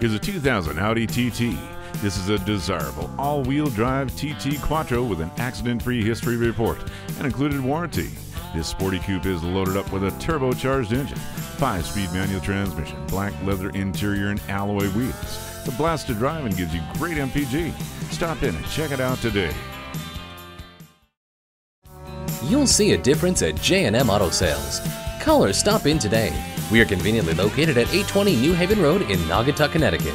is a 2000 Audi TT. This is a desirable all-wheel drive TT Quattro with an accident-free history report and included warranty. This sporty coupe is loaded up with a turbocharged engine, 5-speed manual transmission, black leather interior and alloy wheels. The blast to drive and gives you great MPG. Stop in and check it out today. You'll see a difference at J&M Auto Sales. Call or stop in today. We are conveniently located at 820 New Haven Road in Naugatuck, Connecticut.